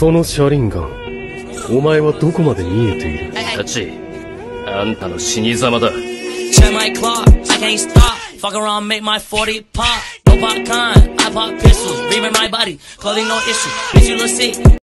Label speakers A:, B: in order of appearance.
A: その車輪ガンお前はどこまで見えている
B: タチあんたの死に様だ
C: Check my clock, I can't stop. Fuck around, make my 40 pop. No pop con, I pop pistols. Beaming my body, clothing no issue. Bitch, you look sick.